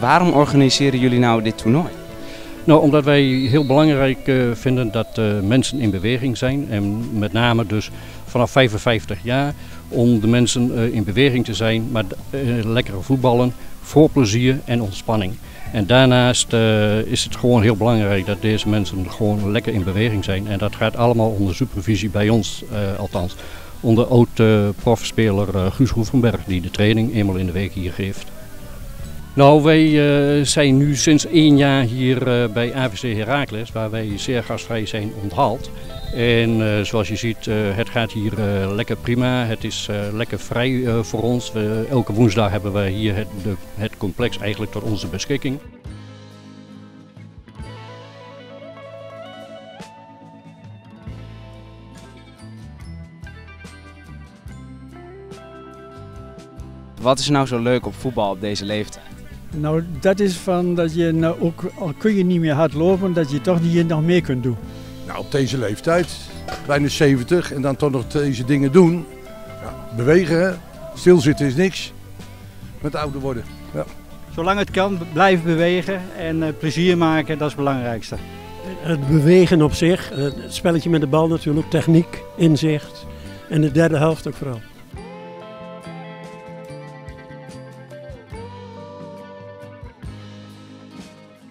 Waarom organiseren jullie nou dit toernooi? Nou, omdat wij heel belangrijk uh, vinden dat uh, mensen in beweging zijn. En met name dus vanaf 55 jaar om de mensen uh, in beweging te zijn, maar lekker voetballen, voor plezier en ontspanning. En daarnaast is het gewoon heel belangrijk dat deze mensen gewoon lekker in beweging zijn. En dat gaat allemaal onder supervisie bij ons althans. Onder oud-profspeler Guus Hoevenberg die de training eenmaal in de week hier geeft. Nou, wij uh, zijn nu sinds één jaar hier uh, bij AVC Heracles, waar wij zeer gastvrij zijn onthaald. En uh, zoals je ziet, het gaat hier lekker prima. Het is lekker vrij voor ons. Elke woensdag hebben we hier het, de, het complex eigenlijk tot onze beschikking. Wat is nou zo leuk op voetbal op deze leeftijd? Nou, dat is van dat je nou ook, al kun je niet meer hard lopen, dat je toch niet nog meer kunt doen. Nou, op deze leeftijd, bijna 70, en dan toch nog deze dingen doen. Ja, bewegen, hè? stilzitten is niks. Met ouder worden. Ja. Zolang het kan, blijven bewegen en uh, plezier maken, dat is het belangrijkste. Het bewegen op zich, het spelletje met de bal natuurlijk, techniek, inzicht en de derde helft ook vooral.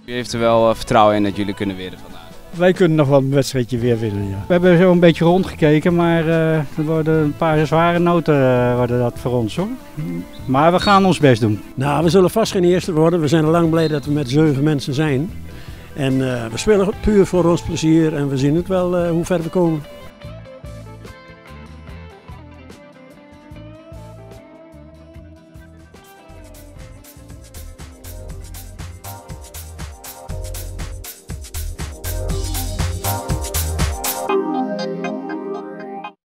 U heeft er wel vertrouwen in dat jullie kunnen winnen vandaag? Wij kunnen nog wel een wedstrijdje weer winnen, ja. We hebben zo een beetje rondgekeken, maar uh, er worden een paar zware noten uh, worden dat voor ons hoor. Maar we gaan ons best doen. Nou, we zullen vast geen eerste worden. We zijn al lang blij dat we met zeven mensen zijn. En uh, we spelen puur voor ons plezier en we zien het wel hoe ver we komen.